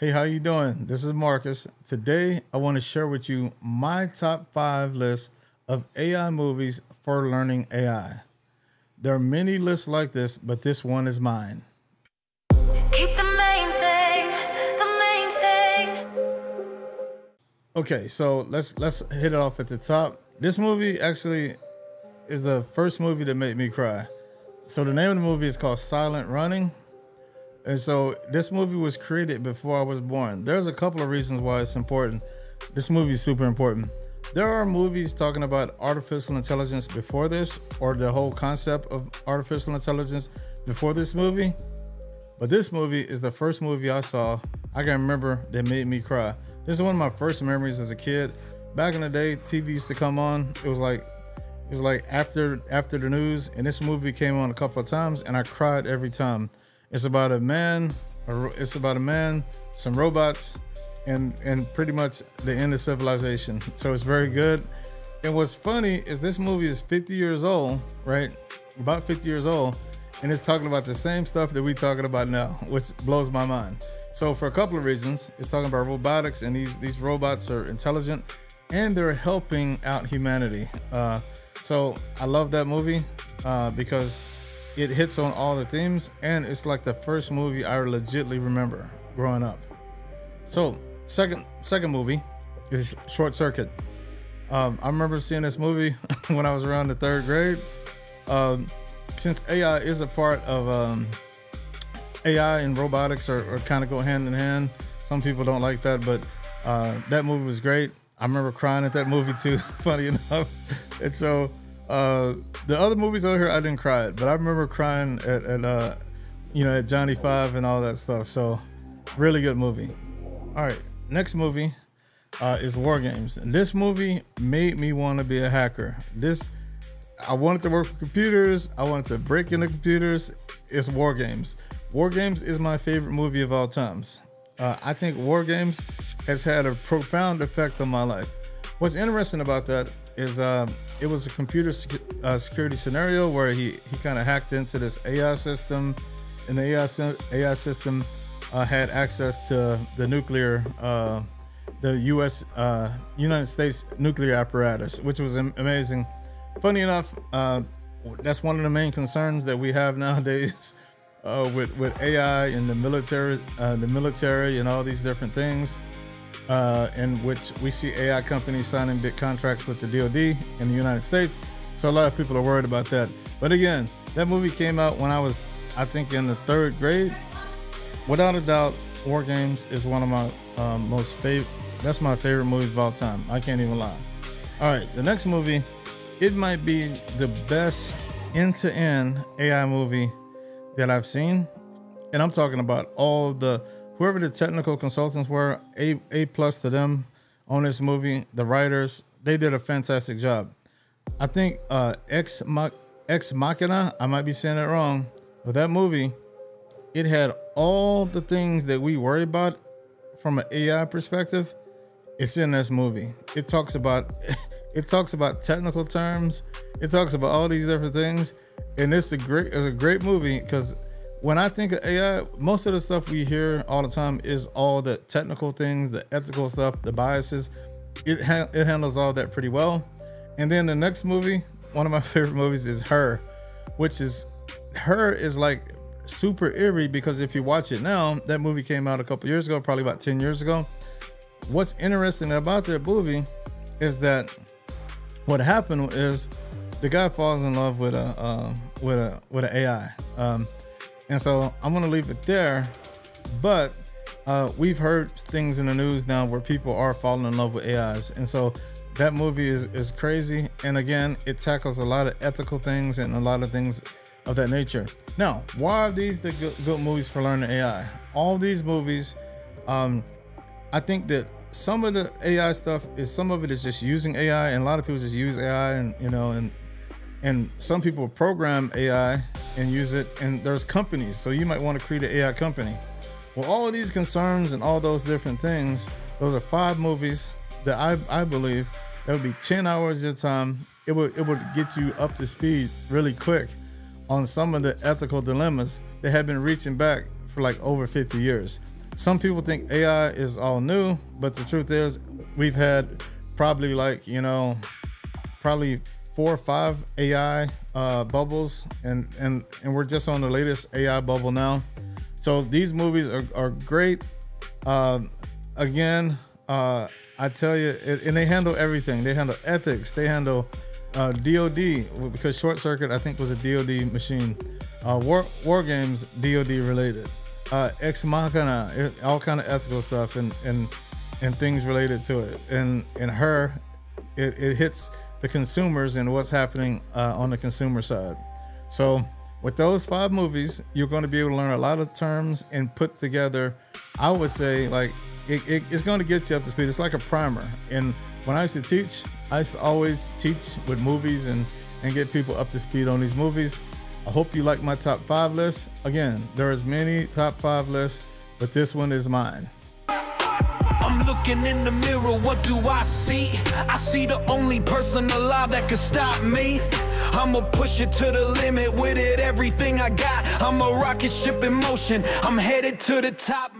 Hey, how you doing? This is Marcus. Today, I want to share with you my top five list of AI movies for learning AI. There are many lists like this, but this one is mine. Keep the main thing, the main thing. Okay, so let's let's hit it off at the top. This movie actually is the first movie that made me cry. So the name of the movie is called Silent Running. And so this movie was created before I was born. There's a couple of reasons why it's important. This movie is super important. There are movies talking about artificial intelligence before this, or the whole concept of artificial intelligence before this movie. But this movie is the first movie I saw, I can remember, that made me cry. This is one of my first memories as a kid. Back in the day, TV used to come on. It was like it was like after after the news, and this movie came on a couple of times, and I cried every time. It's about a man. It's about a man, some robots, and and pretty much the end of civilization. So it's very good. And what's funny is this movie is 50 years old, right? About 50 years old, and it's talking about the same stuff that we're talking about now, which blows my mind. So for a couple of reasons, it's talking about robotics, and these these robots are intelligent, and they're helping out humanity. Uh, so I love that movie uh, because it hits on all the themes, and it's like the first movie I legitly remember growing up. So, second second movie is Short Circuit. Um, I remember seeing this movie when I was around the third grade. Um, since AI is a part of um, AI and robotics are, are kind of go hand in hand. Some people don't like that, but uh, that movie was great. I remember crying at that movie too. funny enough, and so uh, the other movies over here, I didn't cry at, but I remember crying at, at uh, you know, at Johnny Five and all that stuff. So, really good movie. All right, next movie uh, is War Games, and this movie made me want to be a hacker. This, I wanted to work with computers. I wanted to break into computers. It's War Games. War Games is my favorite movie of all times. Uh, I think War Games has had a profound effect on my life. What's interesting about that is uh, it was a computer sec- uh, security scenario where he, he kind of hacked into this AI system, and the AI, AI system uh, had access to the nuclear, uh, the U.S. Uh, United States nuclear apparatus, which was amazing. Funny enough, uh, that's one of the main concerns that we have nowadays with with AI and the military, the military, and all these different things uh, in which we see AI companies signing big contracts with the DoD in the United States. So a lot of people are worried about that. But again, that movie came out when I was, I think, in the third grade. Without a doubt, War Games is one of my um, most favorite. That's my favorite movie of all time. I can't even lie. All right, the next movie, it might be the best end-to-end AI movie that I've seen, and I'm talking about all the whoever the technical consultants were, a a plus to them on this movie. The writers, they did a fantastic job. I think uh, Ex Ex Machina, I might be saying it wrong, but that movie, it had all the things that we worry about from an AI perspective. It's in this movie. It talks about it talks about technical terms. It talks about all these different things, and it's a great it's a great movie because when I think of AI, most of the stuff we hear all the time is all the technical things, the ethical stuff, the biases. It ha- it handles all that pretty well. And then the next movie, one of my favorite movies is Her, which is Her is like super eerie because if you watch it now, that movie came out a couple years ago, probably about 10 years ago. What's interesting about that movie is that what happened is the guy falls in love with a uh, with a with an AI. Um, and so I'm gonna leave it there. But uh, we've heard things in the news now where people are falling in love with AIs, and so that movie is is crazy. And again, it tackles a lot of ethical things and a lot of things of that nature. Now, why are these the good, good movies for learning AI? All these movies, um, I think that some of the AI stuff is some of it is just using AI, and a lot of people just use AI, and you know, and and some people program AI and use it, and there's companies, so you might want to create an AI company. Well, all of these concerns and all those different things, those are five movies that I, I believe that would be 10 hours of time. It would it would get you up to speed really quick on some of the ethical dilemmas that have been reaching back for like over 50 years. some people think AI is all new, but the truth is, we've had probably like you know, probably four or five AI uh, bubbles, and and and we're just on the latest AI bubble now. So these movies are, are great. Uh, again, uh, I tell you, it, and they handle everything. They handle ethics. They handle uh, DoD because Short Circuit I think was a DoD machine. Uh, war war games DoD related. Uh, Ex Machina, all kind of ethical stuff and and and things related to it. And and her, it, it hits the consumers and what's happening uh, on the consumer side. So with those five movies, you're going to be able to learn a lot of terms and put together. I would say like it, it, it's going to get you up to speed. It's like a primer. And when I used to teach, I used to always teach with movies and and get people up to speed on these movies. I hope you like my top five list. Again, there is many top five lists, but this one is mine. I'm looking in the mirror, what do I see? I see the only person alive that could stop me. I'ma push it to the limit with it, everything I got. I'm a rocket ship in motion, I'm headed to the top.